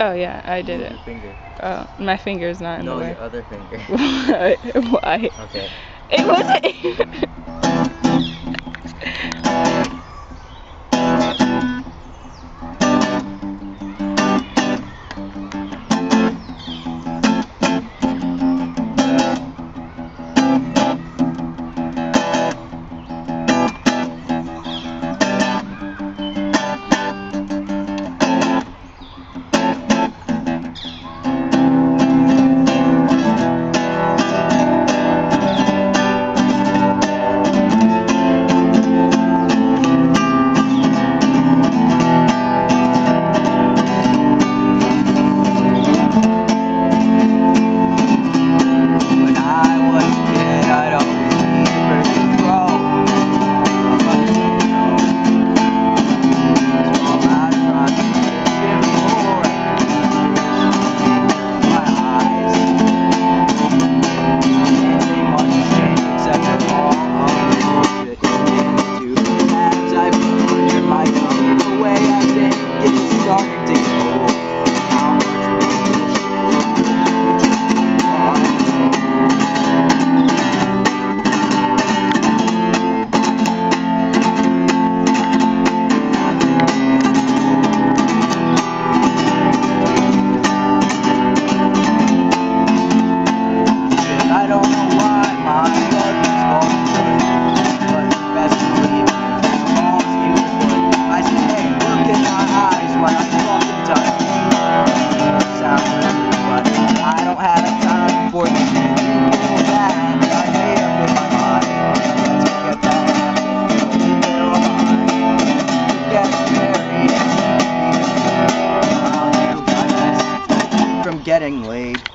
Oh yeah, I did it. Your finger. Oh, my finger's not in no, the way. No, your other finger. Why? Why? Okay. It wasn't. shopping getting laid.